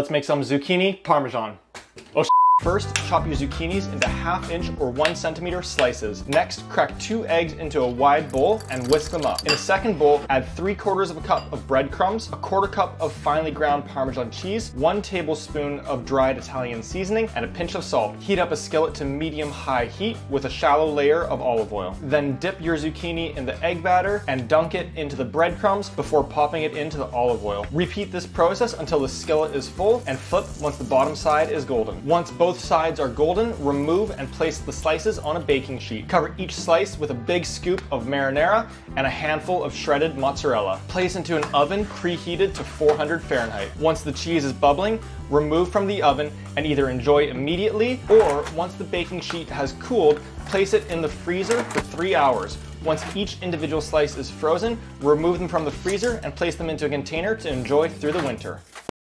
Let's make some zucchini parmesan. Oh, First, chop your zucchinis into half inch or one centimeter slices. Next, crack two eggs into a wide bowl and whisk them up. In a second bowl, add three quarters of a cup of breadcrumbs, a quarter cup of finely ground Parmesan cheese, one tablespoon of dried Italian seasoning, and a pinch of salt. Heat up a skillet to medium-high heat with a shallow layer of olive oil. Then dip your zucchini in the egg batter and dunk it into the breadcrumbs before popping it into the olive oil. Repeat this process until the skillet is full and flip once the bottom side is golden. Once both both sides are golden, remove and place the slices on a baking sheet. Cover each slice with a big scoop of marinara and a handful of shredded mozzarella. Place into an oven preheated to 400 Fahrenheit. Once the cheese is bubbling, remove from the oven and either enjoy immediately or once the baking sheet has cooled, place it in the freezer for three hours. Once each individual slice is frozen, remove them from the freezer and place them into a container to enjoy through the winter.